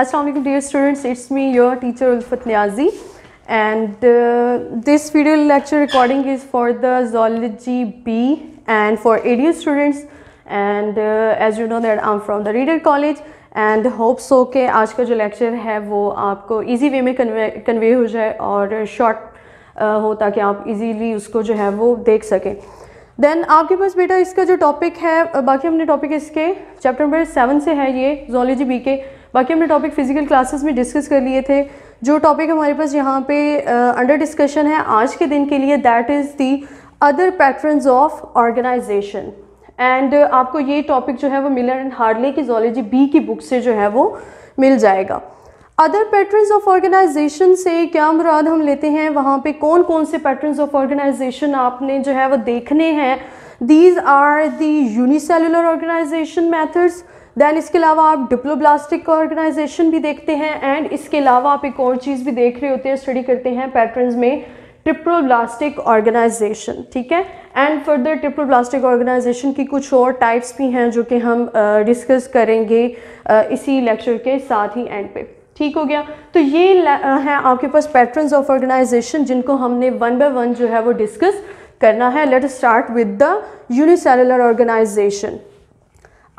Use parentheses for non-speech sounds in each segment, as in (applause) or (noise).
असलम वालेकुम dear students it's me your teacher Ulfat Niazi and this video lecture recording is for the zoology B and for a dear students and as you know that I am from the reader college and hope so के आज का जो lecture है वो आपको easy way में convey convey हो जाए और शॉर्ट हो ताकि आप ईजीली उसको जो है वो देख सकें देन आपके पास बेटा इसका जो टॉपिक है बाकी हमने टॉपिक इसके चैप्टर नंबर सेवन से है ये जोलॉजी बी के बाकी हमने टॉपिक फ़िज़िकल क्लासेस में डिस्कस कर लिए थे। जो टॉपिक हमारे पास यहाँ पे अंडर uh, डिस्कशन है आज के दिन के लिए that is the other patterns of organization and आपको ये टॉपिक जो है वो मिलर एंड हार्डले की जोलॉजी बी की बुक से जो है वो मिल जाएगा। अदर पैटर्न्स ऑफ़ ऑर्गेनाइजेशन से क्या मुराद हम लेते हैं? वहाँ पे कौन कौन से पैटर्न्स ऑफ़ ऑर्गेनाइजेशन आपने जो है वो देखने हैं? These are the unicellular organization methods then इसके अलावा आप डिप्लोब्लास्टिक ऑर्गेनाइजेशन भी देखते हैं एंड इसके अलावा आप एक और चीज़ भी देख रहे होते हैं स्टडी करते हैं पैटर्न्स में ट्रिप्रोब्लास्टिक ऑर्गेनाइजेशन ठीक है? एंड फर्दर ट्रिप्रोब्लास्टिक ऑर्गेनाइजेशन की कुछ और टाइप्स भी हैं जो कि हम डिस्कस uh, करेंगे uh, इसी लेक्चर के साथ ही एंड पे। ठीक हो गया? तो ये हैं आपके पास पैटर्न्स ऑफ़ ऑर्गेनाइजेशन जिनको हमने वन बाय वन जो है वो डिस्कस करना है। Let start with the unicellular organization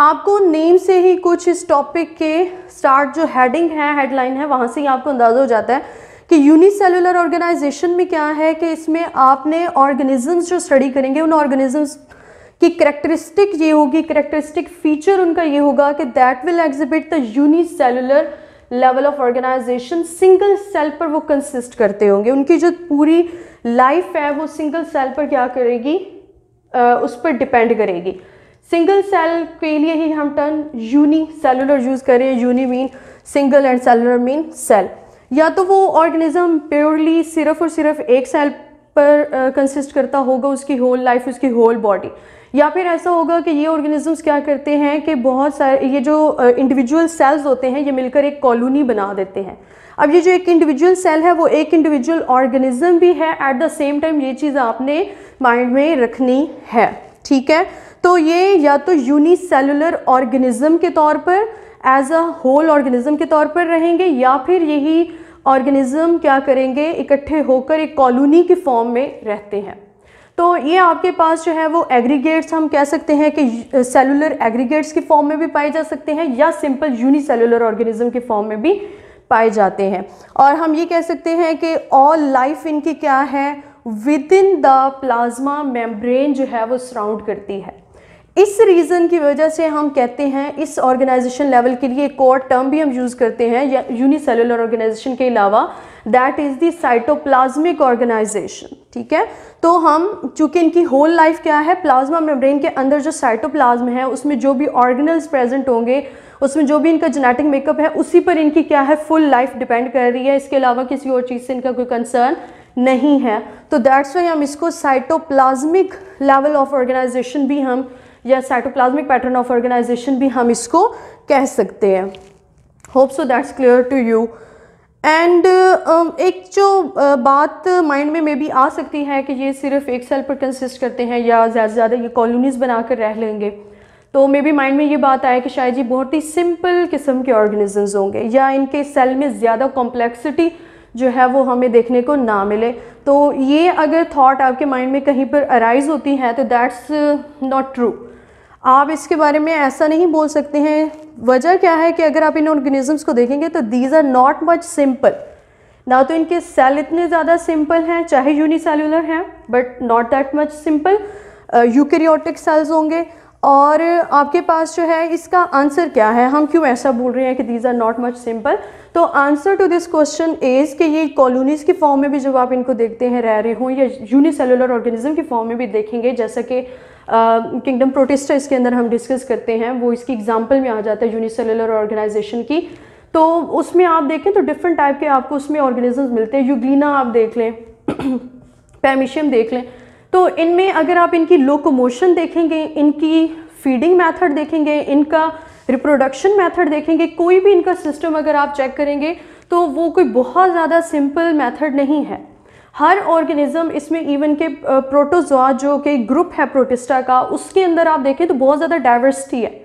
आपको नेम से ही कुछ इस टॉपिक के स्टार्ट जो हेडिंग है हेडलाइन है वहाँ से ही आपको अंदाज़ा हो जाता है कि यूनिसेलुलर ऑर्गेनाइजेशन में क्या है कि इसमें आपने ऑर्गेनिजम्स जो स्टडी करेंगे उन ऑर्गेनिजम्स की करेक्टरिस्टिक ये होगी करेक्टरिस्टिक फीचर उनका ये होगा कि that will exhibit the unicellular level of organization single cell पर वो कंसिस्ट करते होंगे। उनकी जो पूरी लाइफ है वो सिंगल सेल पर क्या करेगी? आ, उस पर डिपेंड करेगी। सिंगल सेल के लिए ही हम टर्न यूनी सेलुलर यूज़ करें uni mean single and cellular mean cell या तो वो ऑर्गेनिज्म प्योरली सिर्फ़ और सिर्फ़ एक सेल पर कंसिस्ट uh, करता होगा उसकी होल लाइफ उसकी होल बॉडी या फिर ऐसा होगा कि ये ऑर्गेनिजम्स क्या करते हैं कि बहुत सारे ये जो इंडिविजुअल uh, सेल्स होते हैं ये मिलकर एक कॉलोनी बना देते हैं. अब ये जो एक इंडिविजुअल सेल है वो एक इंडिविजुअल ऑर्गेनिज्म भी है एट द सेम टाइम ये चीज़ आपने माइंड में रखनी है. ठीक है? तो ये या तो यूनिसेलुलर ऑर्गेनिज्म के तौर पर एज अ होल ऑर्गेनिज्म के तौर पर रहेंगे, या फिर यही ऑर्गेनिज्म क्या करेंगे, इकट्ठे होकर एक कॉलोनी की फॉर्म में रहते हैं। तो ये आपके पास जो है वो एग्रीगेट्स हम कह सकते हैं कि सेलुलर एग्रीगेट्स की फॉर्म में भी पाए जा सकते हैं, या सिंपल यूनिसेलुलर ऑर्गेनिज्म के फॉर्म में भी पाए जाते हैं। और हम ये कह सकते हैं कि ऑल लाइफ इनकी क्या है within the plasma membrane जो है वो सराउंड करती है। इस रीज़न की वजह से हम कहते हैं, इस ऑर्गेनाइजेशन लेवल के लिए एक और टर्म भी हम यूज़ करते हैं, या यूनिसेलुलर ऑर्गेनाइजेशन के अलावा that is the cytoplasmic organization ठीक है? तो हम, चूँकि इनकी होल लाइफ क्या है प्लाज्मा मेम्ब्रेन के अंदर जो साइटोप्लाज्म है, उसमें जो भी ऑर्गेनल्स प्रेजेंट होंगे, उसमें जो भी इनका जेनेटिक मेकअप है, उसी पर इनकी क्या है फुल लाइफ डिपेंड कर रही है। इसके अलावा किसी और चीज़ से इनका कोई कंसर्न नहीं है। तो दैट्स वाई हम इसको साइटोप्लाज्मिक लेवल ऑफ़ ऑर्गेनाइजेशन भी हम या साइटोप्लाज्मिक पैटर्न ऑफ़ ऑर्गेनाइजेशन भी हम इसको कह सकते हैं। Hope so that's clear to you and एक जो uh, बात माइंड में मे बी आ सकती है कि ये सिर्फ़ एक सेल पर कंसिस्ट करते हैं या ज़्यादा से ज़्यादा ये कॉलोनीज़ बनाकर रह लेंगे। तो मे बी माइंड में ये बात आए कि शायद ये बहुत ही सिंपल किस्म के ऑर्गेनिजम्स होंगे या इनके सेल में ज़्यादा कॉम्प्लेक्सिटी जो है वो हमें देखने को ना मिले। तो ये अगर थॉट आपके माइंड में कहीं पर अराइज होती है तो दैट्स नॉट ट्रू आप इसके बारे में ऐसा नहीं बोल सकते हैं। वजह क्या है कि अगर आप इन ऑर्गेनिजम्स को देखेंगे तो these are not much simple ना तो इनके सेल इतने ज़्यादा सिंपल हैं, चाहे यूनिसेलुलर हैं but not that much simple eukaryotic cells होंगे। और आपके पास जो है, इसका आंसर क्या है? हम क्यों ऐसा बोल रहे हैं कि these are not much simple तो answer to this question is कि ये कॉलोनीज़ की फॉर्म में भी जब आप इनको देखते हैं, रह रहे हों, या यूनिसेलुलर ऑर्गेनिज्म की फॉर्म में भी देखेंगे, जैसा कि किंगडम प्रोटेस्टा इसके अंदर हम डिस्कस करते हैं, वो इसकी एग्ज़ाम्पल में आ जाता है यूनिसेलुलर ऑर्गेनाइजेशन की। तो उसमें आप देखें तो डिफरेंट टाइप के आपको उसमें ऑर्गेनिजम्स मिलते हैं। यूग्लिना आप देख लें (clears throat) पैमिशियम देख लें। तो इनमें अगर आप इनकी लोकोमोशन देखेंगे, इनकी फीडिंग मेथड देखेंगे, इनका रिप्रोडक्शन मेथड देखेंगे, कोई भी इनका सिस्टम अगर आप चेक करेंगे तो वो कोई बहुत ज़्यादा सिंपल मेथड नहीं है। हर ऑर्गेनिज्म इसमें इवन के प्रोटोजोआ जो कि ग्रुप है प्रोटिस्टा का, उसके अंदर आप देखें तो बहुत ज़्यादा डाइवर्सिटी है।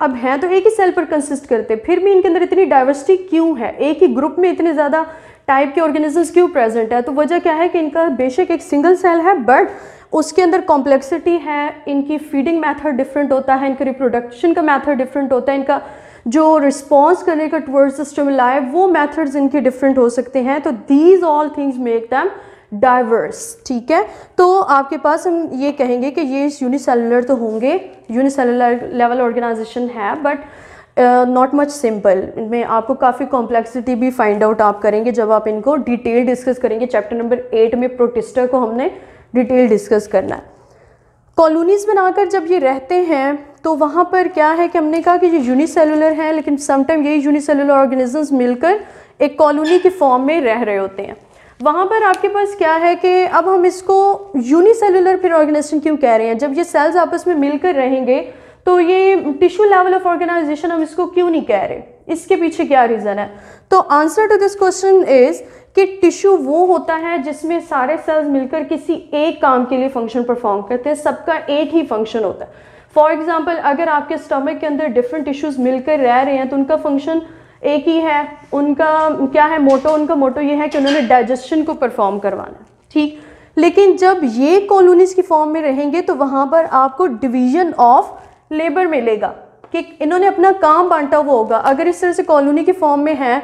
अब हैं तो एक ही सेल पर कंसिस्ट करते, फिर भी इनके अंदर इतनी डाइवर्सिटी क्यों है? एक ही ग्रुप में इतने ज़्यादा टाइप के ऑर्गेनिजम्स क्यों प्रेजेंट है? तो वजह क्या है कि इनका बेशक एक सिंगल सेल है बट उसके अंदर कॉम्प्लेक्सिटी है, इनकी फीडिंग मेथड डिफरेंट होता है, इनका रिप्रोडक्शन का मेथड डिफरेंट होता है, इनका जो रिस्पॉन्स करने का टवर्ड्स स्टिमुलाई वो मैथड्स इनके डिफरेंट हो सकते हैं। तो these all things make them diverse ठीक है? तो आपके पास हम ये कहेंगे कि ये यूनिसेलुलर तो होंगे। यूनिसेलुलर लेवल ऑर्गेनाइजेशन है बट नॉट मच सिंपल इनमें आपको काफ़ी कॉम्प्लेक्सिटी भी फाइंड आउट आप करेंगे जब आप इनको डिटेल डिस्कस करेंगे। चैप्टर नंबर एट में प्रोटिस्टर को हमने डिटेल डिस्कस करना है। कॉलोनीज़ बनाकर जब ये रहते हैं तो वहाँ पर क्या है कि हमने कहा कि ये यूनिसेलुलर हैं, लेकिन समटाइम यही यूनिसेलुलर ऑर्गेनिजम्स मिलकर एक कॉलोनी के फॉर्म में रह रहे होते हैं। वहाँ पर आपके पास क्या है कि अब हम इसको यूनिसेलुलर फिर ऑर्गेनाइजेशन क्यों कह रहे हैं? जब ये सेल्स आपस में मिलकर रहेंगे तो ये टिश्यू लेवल ऑफ़ ऑर्गेनाइजेशन हम इसको क्यों नहीं कह रहे? इसके पीछे क्या रीज़न है? तो answer to this question is कि टिश्यू वो होता है जिसमें सारे सेल्स मिलकर किसी एक काम के लिए फ़ंक्शन परफॉर्म करते हैं, सबका एक ही फ़ंक्शन होता है। फॉर एग्ज़ाम्पल अगर आपके स्टमक के अंदर डिफरेंट टिश्यूज मिलकर रह रहे हैं तो उनका फ़ंक्शन एक ही है। उनका क्या है? मोटो, उनका मोटो ये है कि उन्होंने डाइजेशन को परफॉर्म करवाना है, ठीक? लेकिन जब ये कॉलोनीज की फॉर्म में रहेंगे तो वहाँ पर आपको डिवीज़न ऑफ़ लेबर मिलेगा, कि इन्होंने अपना काम बांटा हुआ होगा। अगर इस तरह से कॉलोनी के फॉर्म में है,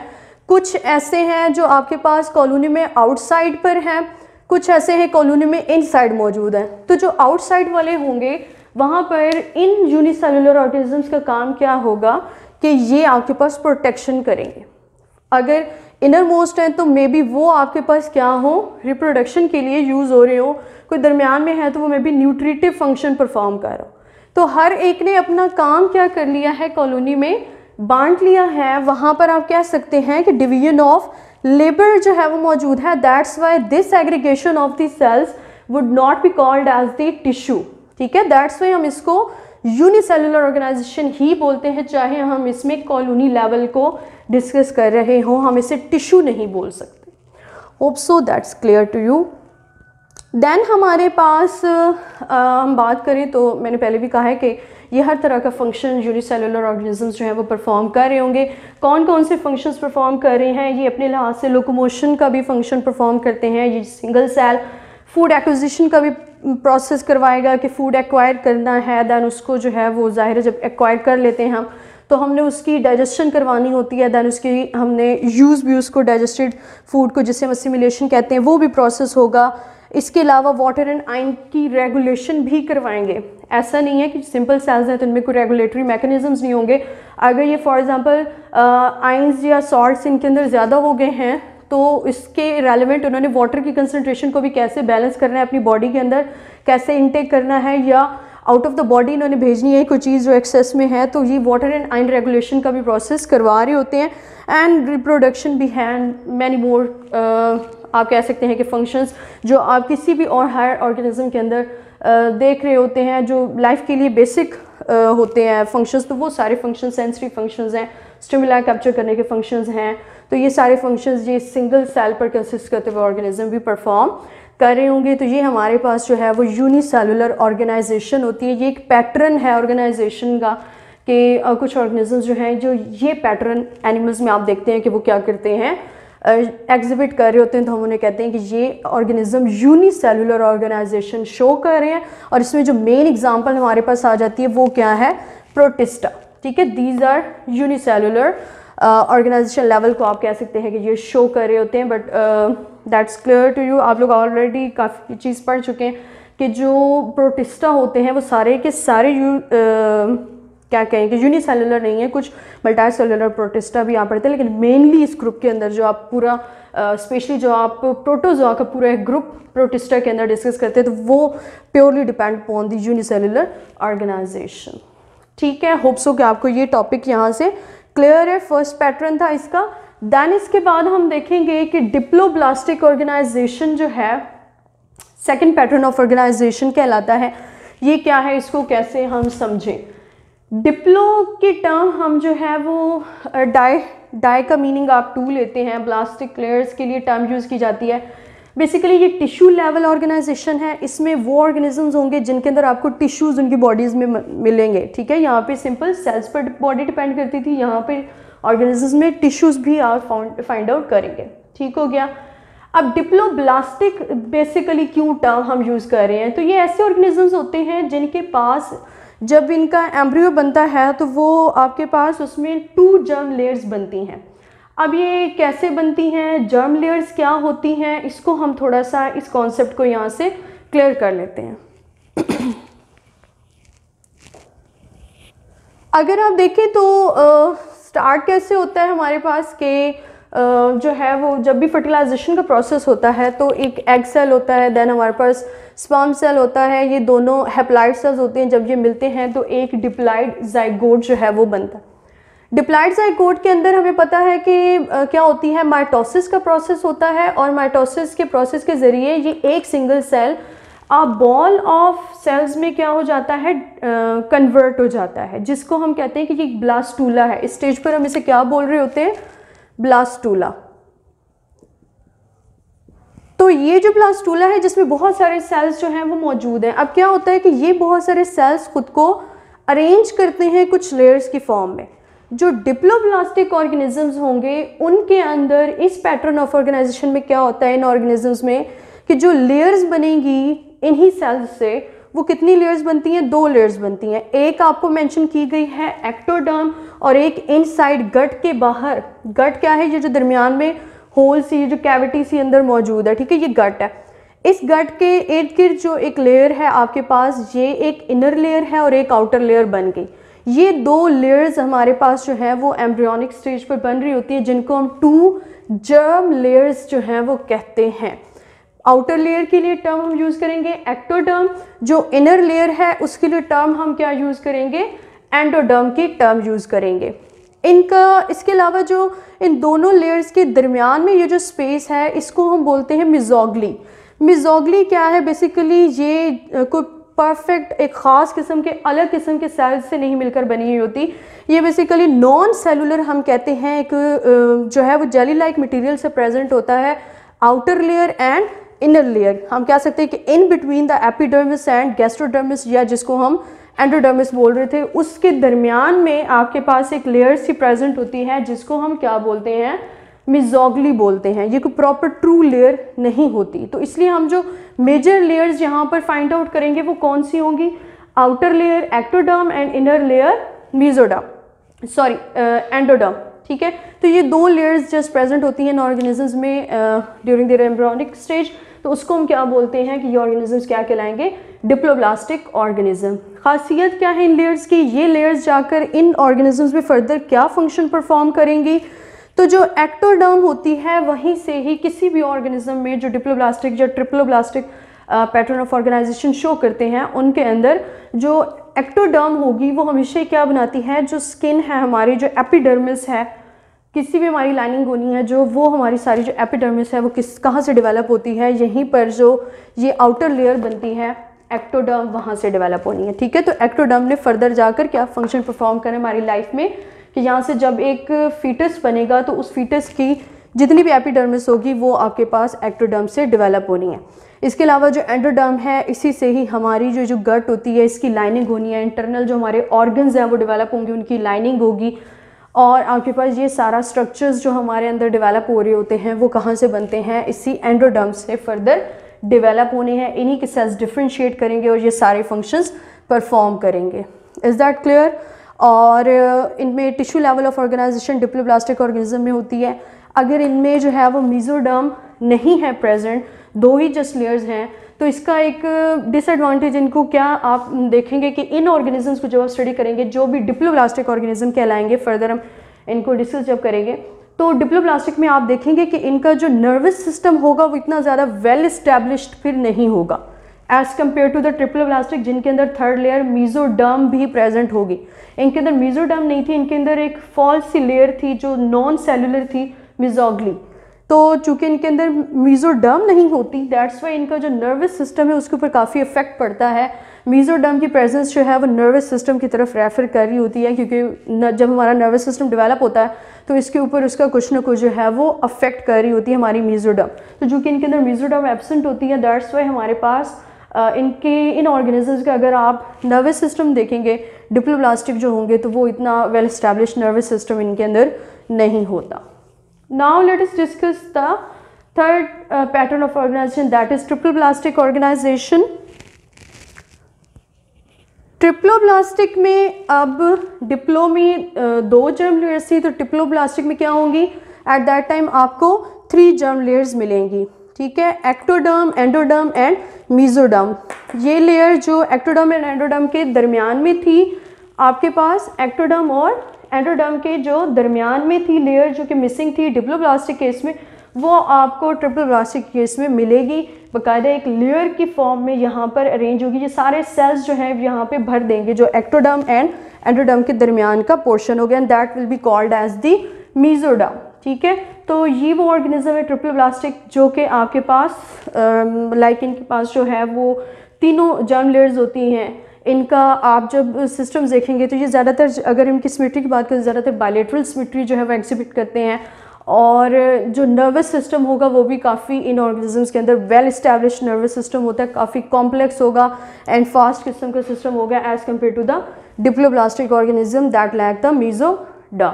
कुछ ऐसे हैं जो आपके पास कॉलोनी में आउटसाइड पर हैं, कुछ ऐसे हैं कॉलोनी में इनसाइड मौजूद हैं। तो जो आउटसाइड वाले होंगे, वहाँ पर इन यूनिसेलुलर ऑर्गेनिजम्स का काम क्या होगा कि ये आपके पास प्रोटेक्शन करेंगे। अगर इनर मोस्ट हैं तो मे बी वो आपके पास क्या हो? रिप्रोडक्शन के लिए यूज़ हो रहे हो। कोई दरमियान में है तो वो may be nutritive function perform कर रहा हो। तो हर एक ने अपना काम क्या कर लिया है कॉलोनी में? बांट लिया है। वहाँ पर आप कह सकते हैं कि डिवीज़न ऑफ़ लेबर जो है वो मौजूद है। That's why this aggregation of the cells would not be called as the tissue ठीक है? दैट्स वाई हम इसको यूनिसेलुलर ऑर्गेनाइजेशन ही बोलते हैं, चाहे हम इसमें कॉलोनी लेवल को डिस्कस कर रहे हों। हम इसे टिश्यू नहीं बोल सकते। Hope so that's clear to you then हमारे पास आ, हम बात करें तो मैंने पहले भी कहा है कि ये हर तरह का फ़ंक्शन यूनिसेलुलर ऑर्गेनिजम्स जो हैं वो परफॉर्म कर रहे होंगे। कौन कौन से फ़ंक्शंस परफॉर्म कर रहे हैं? ये अपने लिहाज से लोकोमोशन का भी फ़ंक्शन परफॉर्म करते हैं। ये सिंगल सेल फ़ूड एक्विजिशन का भी प्रोसेस करवाएगा कि फ़ूड एक्वायर करना है दैन उसको जो है वो ज़ाहिर जब एक्वायर कर लेते हैं हम तो हमने उसकी डाइजेशन करवानी होती है दैन उसकी हमने यूज़ भी उसको डाइजेस्टेड फ़ूड को जिसे हम असिमिलेशन कहते हैं वो भी प्रोसेस होगा। इसके अलावा वाटर एंड आइन की रेगुलेशन भी करवाएँगे। ऐसा नहीं है कि सिंपल सेल्स हैं तो इनमें कोई रेगुलेटरी मैकेनिज़म्स नहीं होंगे। अगर ये फॉर एग्जांपल आइंस या सॉल्ट्स इनके अंदर ज़्यादा हो गए हैं तो इसके रेलिवेंट उन्होंने वाटर की कंसनट्रेशन को भी कैसे बैलेंस करना है, अपनी बॉडी के अंदर कैसे इनटेक करना है या आउट ऑफ़ द बॉडी इन्होंने भेजनी है कोई चीज़ जो एक्सेस में है तो ये वाटर एंड आइन रेगुलेशन का भी प्रोसेस करवा रहे होते हैं। एंड रिप्रोडक्शन भी है मैनी मोर आप कह सकते हैं कि फ़ंक्शंस जो आप किसी भी और हायर ऑर्गेनिज्म के अंदर uh, देख रहे होते हैं जो लाइफ के लिए बेसिक uh, होते हैं फ़ंक्शंस तो वो सारे फ़ंक्शन सेंसरी फ़ंक्शंस हैं स्टिमुला कैप्चर करने के फ़ंक्शंस हैं। तो ये सारे फ़ंक्शंस ये सिंगल सेल पर कंसिस्ट करते हुए ऑर्गेनिज्म भी परफॉर्म कर रहे होंगे तो ये हमारे पास जो है वो यूनिसेलुलर ऑर्गेनाइजेशन होती है। ये एक पैटर्न है ऑर्गेनाइजेशन का कि कुछ ऑर्गेनिजम्स जो हैं, जो ये पैटर्न एनिमल्स में आप देखते हैं कि वो क्या करते हैं। एग्जिबिट कर रहे होते हैं तो हम उन्हें कहते हैं कि ये ऑर्गेनिज्म यूनिसेलुलर ऑर्गेनाइजेशन शो कर रहे हैं। और इसमें जो मेन एग्जांपल हमारे पास आ जाती है, वो क्या है? प्रोटिस्टा ठीक है? These are unicellular organization level को आप कह सकते हैं कि ये शो कर रहे होते हैं but that's clear to you आप लोग ऑलरेडी काफ़ी चीज़ पढ़ चुके हैं कि जो प्रोटिस्टा होते हैं वो सारे के सारे यू uh, क्या कहें कि यूनिसेलुलर नहीं है कुछ मल्टाई सेलुलर प्रोटिस्टा भी यहाँ पढ़ते हैं लेकिन मेनली इस ग्रुप के अंदर जो आप पूरा स्पेशली जो आप प्रोटोजोआ का पूरा एक ग्रुप प्रोटिस्टा के अंदर डिस्कस करते हैं तो वो purely depend upon the unicellular organization ठीक है होप्सो कि आपको ये टॉपिक यहाँ से क्लियर है। फ़र्स्ट पैटर्न था इसका देन इसके बाद हम देखेंगे कि डिप्लोब्लास्टिक ऑर्गेनाइजेशन जो है सेकेंड पैटर्न ऑफ़ ऑर्गेनाइजेशन कहलाता है। ये क्या है, इसको कैसे हम समझें? डिप्लो की टर्म हम जो है, वो डाई डाई का मीनिंग आप टू लेते हैं। ब्लास्टिक क्लेयर्स के लिए टर्म यूज़ की जाती है। बेसिकली ये टिश्यू लेवल ऑर्गेनाइजेशन है। इसमें वो ऑर्गेनिजम्स होंगे जिनके अंदर आपको टिश्यूज़ उनकी बॉडीज़ में मिलेंगे। ठीक है? यहाँ पे सिंपल सेल्स पर बॉडी डिपेंड करती थी, यहाँ पे ऑर्गेनिजम्स में टिश्यूज़ भी आप फाइंड आउट करेंगे। ठीक हो गया? अब डिप्लोब्लास्टिक बेसिकली क्यों टर्म हम यूज़ कर रहे हैं? तो ये ऐसे ऑर्गेनिजम्स होते हैं जिनके पास जब इनका एम्ब्रियो बनता है तो वो आपके पास उसमें टू जर्म लेयर्स बनती हैं। अब ये कैसे बनती हैं? जर्म लेयर्स क्या होती हैं? इसको हम थोड़ा सा इस कॉन्सेप्ट को यहाँ से क्लियर कर लेते हैं। अगर आप देखें तो स्टार्ट कैसे होता है हमारे पास के जो है वो जब भी फर्टिलाइजेशन का प्रोसेस होता है तो एक एग सेल होता है देन हमारे पास स्पर्म सेल होता है, ये दोनों हेप्लाइड सेल्स होते हैं, जब ये मिलते हैं तो एक डिप्लाइड जाइगोड जो है वो बनता है। डिप्लाइड जाइगोड के अंदर हमें पता है कि क्या होती है? माइटोसिस का प्रोसेस होता है और माइटोसिस के प्रोसेस के ज़रिए ये एक single cell a ball of cells में क्या हो जाता है? कन्वर्ट uh, हो जाता है। जिसको हम कहते हैं कि ये ब्लास्टूला है। स्टेज पर हम इसे क्या बोल रहे होते हैं? ब्लास्टूला तो ये जो ब्लास्टूला है जिसमें बहुत सारे सेल्स जो हैं वो मौजूद हैं। अब क्या होता है कि ये बहुत सारे सेल्स खुद को अरेंज करते हैं कुछ लेयर्स की फॉर्म में। जो डिप्लोब्लास्टिक ऑर्गेनिजम्स होंगे उनके अंदर इस पैटर्न ऑफ़ ऑर्गेनाइजेशन में क्या होता है इन ऑर्गेनिजम्स में कि जो लेयर्स बनेंगी इन्हीं सेल्स से वो कितनी लेयर्स बनती हैं? दो लेयर्स बनती हैं। एक आपको मेंशन की गई है एक्टोडर्म और एक इनसाइड गट के बाहर। गट क्या है? ये जो दरमियान में होल सी, जो कैविटी सी अंदर मौजूद है, ठीक है? ये गट है। इस गट के इर्द गिर्द जो एक लेयर है आपके पास, ये एक इनर लेयर है और एक आउटर लेयर बन गई। ये दो लेयर्स हमारे पास जो है, वो एम्ब्रियोनिक स्टेज पर बन रही होती है, जिनको हम टू जर्म लेयर्स जो हैं, वो कहते हैं। आउटर लेयर के लिए टर्म हम यूज़ करेंगे एक्टोडर्म जो इनर लेयर है, उसके लिए टर्म हम क्या यूज़ करेंगे? एंडोडर्म की टर्म यूज़ करेंगे। इनका, इसके अलावा जो इन दोनों लेयर्स के दरमियान में ये जो स्पेस है, इसको हम बोलते हैं मिजोगली मिजोगली क्या है? बेसिकली ये कोई परफेक्ट एक ख़ास किस्म के, अलग किस्म के सेल्स से नहीं मिलकर बनी हुई होती। ये बेसिकली नॉन सेलुलर हम कहते हैं, एक जो है वो जेली लाइक मटेरियल से प्रेजेंट होता है outer layer and inner layer हम कह सकते हैं कि in between the epidermis and gastrodermis या जिसको हम एंडोडर्मिस बोल रहे थे, उसके दरमियान में आपके पास एक लेयर सी प्रेजेंट होती है, जिसको हम क्या बोलते हैं? मिजोगली बोलते हैं। ये कोई प्रॉपर ट्रू लेयर नहीं होती। तो इसलिए हम जो मेजर लेयर्स यहाँ पर फाइंड आउट करेंगे, वो कौन सी होंगी? Outer layer ectoderm and inner layer mesoderm sorry endoderm ठीक है? तो ये दो लेयर्स जस्ट प्रेजेंट होती हैं ऑर्गेनिजम्स में ड्यूरिंग द एम्ब्रॉनिक स्टेज तो उसको हम क्या बोलते हैं कि ये ऑर्गेनिजम्स क्या कहलाएँगे? डिप्लोब्लास्टिक ऑर्गेनिज्म खासियत क्या है इन लेयर्स की? ये लेयर्स जाकर इन ऑर्गेनिजम्स में फर्दर क्या फ़ंक्शन परफॉर्म करेंगी? तो जो एक्टोडर्म होती है, वहीं से ही किसी भी ऑर्गेनिज्म में जो डिप्लोब्लास्टिक या triploblastic pattern of organization show करते हैं, उनके अंदर जो एक्टोडर्म होगी, वो हमेशा क्या बनाती है? जो स्किन है, हमारी जो एपिडर्मिस है किसी भी हमारी लाइनिंग होनी है, जो वो हमारी सारी जो एपिडर्मिस है, वो किस, कहाँ से डेवलप होती है, यहीं पर जो ये आउटर लेयर बनती है एक्टोडर्म वहाँ से डेवलप होनी है, ठीक है? तो एक्टोडर्म ने फर्दर जाकर क्या फ़ंक्शन परफॉर्म करें हमारी लाइफ में? कि यहाँ से जब एक फीटस बनेगा तो उस फीटस की जितनी भी एपिडर्मिस होगी, वो आपके पास एक्टोडर्म से डेवलप होनी है। इसके अलावा जो एंडोडर्म है, इसी से ही हमारी जो जो गट होती है, इसकी लाइनिंग होनी है इंटरनल जो हमारे ऑर्गन्स हैं, वो डेवलप होंगे, उनकी लाइनिंग होगी। और आपके पास ये सारा स्ट्रक्चर्स जो हमारे अंदर डेवलप हो रहे होते हैं, वो कहाँ से बनते हैं? इसी एंडोडर्म से फर्दर डेवलप होने हैं। इन्हीं के सेल्स डिफ्रेंशिएट करेंगे और ये सारे फ़ंक्शंस परफॉर्म करेंगे। इज़ दैट क्लियर और इनमें tissue level of organization diploblastic organism में होती है। अगर इनमें जो है वो मीजोडर्म नहीं है प्रेजेंट दो ही जस्ट लेयर्स हैं तो इसका एक डिसएडवांटेज इनको क्या आप देखेंगे कि इन ऑर्गेनिजम्स को जब आप स्टडी करेंगे, जो भी डिप्लोब्लास्टिक ऑर्गेनिज्म कहलाएँगे फर्दर हम इनको डिस्कस जब करेंगे तो डिप्लोब्लास्टिक में आप देखेंगे कि इनका जो नर्वस सिस्टम होगा वो इतना ज़्यादा वेल इस्टेब्लिश्ड फिर नहीं होगा as compare to the triploblastic जिनके अंदर थर्ड लेयर मीजोडर्म भी प्रेजेंट होगी। इनके अंदर मीजोडर्म नहीं थी, इनके अंदर एक फॉल्स सी लेयर थी जो नॉन सेलुलर थी मिजोगली तो चूँकि इनके अंदर मीजोडर्म नहीं होती दैट्स वाई इनका जो नर्वस सिस्टम है, उसके ऊपर काफ़ी इफ़ेक्ट पड़ता है। मीज़ोडर्म की प्रेजेंस जो है, वो नर्वस सिस्टम की तरफ़ रेफर कर रही होती है, क्योंकि जब हमारा नर्वस सिस्टम डेवलप होता है तो इसके ऊपर उसका कुछ ना कुछ जो है, वो अफेक्ट कर रही होती है हमारी मीज़ोडर्म तो चूँकि इनके अंदर मीज़ोडर्म एबसेंट होती है दैट्स वाई हमारे पास इनके, इन ऑर्गेनिजम्स का अगर आप नर्वस सिस्टम देखेंगे डिप्लोब्लास्टिक जो होंगे तो वो इतना वेल इस्टेब्लिश नर्वस सिस्टम इनके अंदर नहीं होता। Now let us discuss the third pattern of organization that is triploblastic organization triploblastic में अब डिप्लो में दो जर्म लेयर्स थी तो ट्रिप्लोब्लास्टिक में क्या होंगी? एट दैट टाइम आपको थ्री जर्म लेयर्स मिलेंगी, ठीक है? एक्टोडर्म एंडोडर्म एंड मीजोडर्म ये लेयर जो एक्टोडर्म एंड एंडोडर्म के दरमियान में थी, आपके पास एक्टोडर्म और एंडोडर्म के जो दरमियान में थी लेयर जो कि मिसिंग थी डिप्लोब्लास्टिक केस में, वो आपको ट्रिपल ब्लास्टिक केस में मिलेगी। बाकायदा एक लेयर की फॉर्म में यहाँ पर अरेंज होगी, ये सारे सेल्स जो हैं, यहाँ पे भर देंगे, जो एक्टोडम एंड एंडोडम के दरमियान का पोर्शन हो गया and that will be called as the mesoderm ठीक है? तो ये वो ऑर्गेनिज्म है ट्रिपल ब्लास्टिक जो कि आपके पास लाइक इनके पास जो है, वो तीनों जर्म लेयर्स होती हैं। इनका आप जब सिस्टम्स देखेंगे तो ये ज़्यादातर अगर इनकी स्मिट्री की बात करें ज़्यादातर बायोलेट्रल स्मिट्री जो है वो एग्जिबिट करते हैं और जो नर्वस सिस्टम होगा वो भी काफ़ी इन ऑर्गेनिजम्स के अंदर वेल इस्टेब्लिश नर्वस सिस्टम होता है, काफ़ी कॉम्प्लेक्स होगा एंड फास्ट किस्म का सिस्टम होगा as compare to the diploblastic organism that lack the mesoderm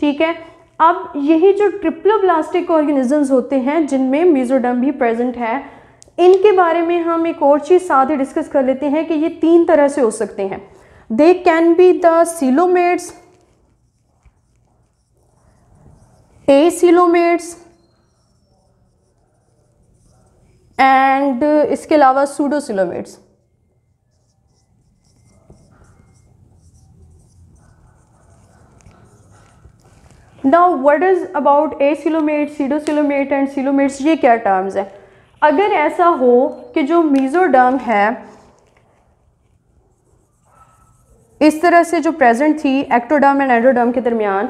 ठीक है? अब यही जो ट्रिप्लोब्लास्टिक ऑर्गेनिजम्स होते हैं जिनमें मीजोडम भी प्रेजेंट है इनके बारे में हम एक और चीज़ साथ ही डिस्कस कर लेते हैं कि ये तीन तरह से हो सकते हैं। They can be the coelomates acoelomates and इसके अलावा pseudocoelomates now what is about acoelomate pseudocoelomate and coelomates ये क्या टर्म्स है? अगर ऐसा हो कि जो मीजोडर्म है, इस तरह से जो प्रेजेंट थी एक्टोडर्म एंड एंडोडर्म के दरमियान,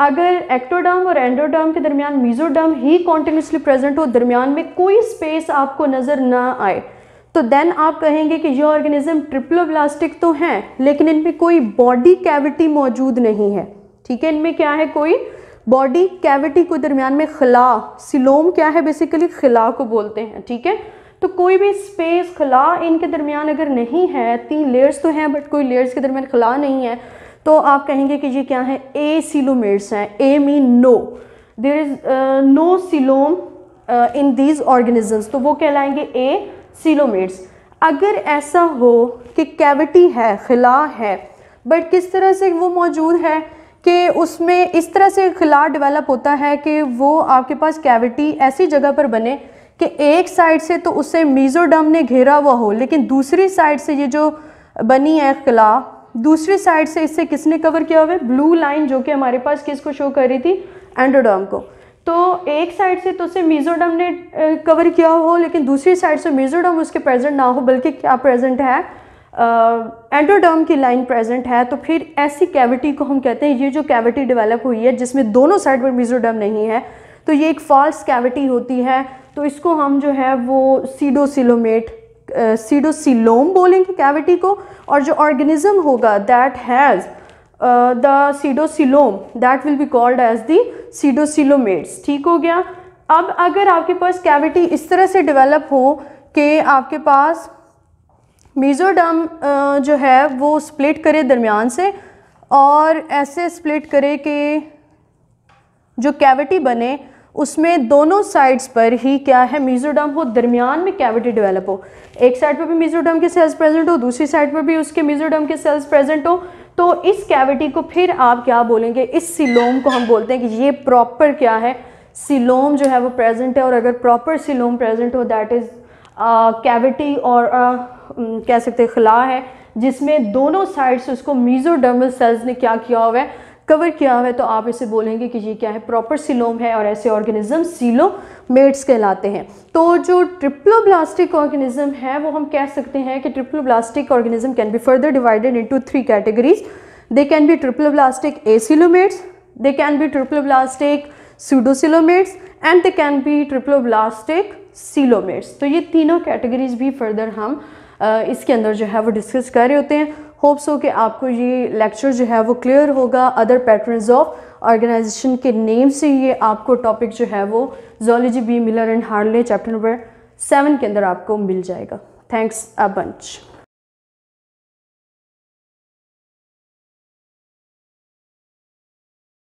अगर एक्टोडर्म और एंडोडर्म के दरमियान मीजोडर्म ही कॉन्टिन्यूसली प्रेजेंट हो, दरमियान में कोई स्पेस आपको नज़र ना आए तो देन आप कहेंगे कि ये ऑर्गेनिज्म ट्रिप्लोब्लास्टिक तो हैं, लेकिन इनमें कोई बॉडी कैविटी मौजूद नहीं है। ठीक है, इनमें क्या है कोई बॉडी कैविटी को दरमियान में खिला, सिलोम क्या है बेसिकली खिला को बोलते हैं, ठीक है? तो कोई भी स्पेस खिला, इनके दरमियान अगर नहीं है, तीन लेयर्स तो हैं बट कोई लेयर्स के दरमियान खिला नहीं है तो आप कहेंगे कि ये क्या है? ए सिलोमेट्स हैं। A mean no there is no coelom in these organisms तो वो कहलाएँगे ए सिलोमेट्स अगर ऐसा हो कि कैविटी है, खिला है बट किस तरह से वो मौजूद है? कि उसमें इस तरह से खिला डेवलप होता है कि वो आपके पास कैविटी ऐसी जगह पर बने कि एक साइड से तो उसे मीज़ोडम ने घेरा हुआ हो, लेकिन दूसरी साइड से ये जो बनी है खिला दूसरी साइड से इससे किसने कवर किया हुआ है? ब्लू लाइन जो कि हमारे पास किसको शो कर रही थी? एंडोडर्म को। तो एक साइड से तो उसे मीजोडम ने कवर किया हो, लेकिन दूसरी साइड से मीजोडम उसके प्रेजेंट ना हो, बल्कि क्या प्रेजेंट है? एंडोडर्म की लाइन प्रेजेंट है तो फिर ऐसी कैविटी को हम कहते हैं, ये जो कैविटी डेवलप हुई है, जिसमें दोनों साइड पर मीजोडम नहीं है तो ये एक फॉल्स कैविटी होती है तो इसको हम जो है वो सीडोसिलोमेट सीडोसिलोम बोलेंगे कैविटी को, और जो ऑर्गेनिज्म होगा that has the pseudocoelom that will be called as the pseudocoelomates ठीक हो गया? अब अगर आपके पास कैविटी इस तरह से डेवलप हो कि आपके पास मीज़ोडम जो है, वो स्प्लिट करे दरमियान से और ऐसे स्प्लिट करे कि जो कैविटी बने, उसमें दोनों साइड्स पर ही क्या है मीजोडम हो, दरमियान में कैविटी डेवलप हो। एक साइड पर भी मीजोडम के सेल्स प्रेजेंट हो, दूसरी साइड पर भी उसके मीजोडम के सेल्स प्रेजेंट हो। तो इस कैविटी को फिर आप क्या बोलेंगे? इस सिलोम को हम बोलते हैं कि ये प्रॉपर क्या है? सिलोम जो है वो प्रेजेंट है और अगर प्रॉपर सिलोम प्रेजेंट हो दैट इज़ कैविटी और uh, कह सकते खिला है जिसमें दोनों साइड से उसको मीजोडर्मल सेल्स ने क्या किया हुआ है कवर किया हुआ है तो आप इसे बोलेंगे कि ये क्या है प्रॉपर सिलोम है और ऐसे ऑर्गेनिज्म सीलोमेट्स कहलाते हैं। तो जो ट्रिप्लोब्लास्टिक ऑर्गेनिज्म है वो हम कह सकते हैं कि triploblastic organism can be further divided into three categories they can be triploblastic acoelomates they can be triploblastic pseudocoelomates and they can be triploblastic coelomates तो ये तीनों कैटेगरीज भी फर्दर हम इसके अंदर जो है वो डिस्कस कर रहे होते हैं। होप्स हो कि आपको ये लेक्चर जो है वो क्लियर होगा। अदर पैटर्न्स ऑफ़ ऑर्गेनाइजेशन के नेम से ये आपको टॉपिक जो है वो zoology B Miller and Harley chapter number seven के अंदर आपको मिल जाएगा। Thanks a bunch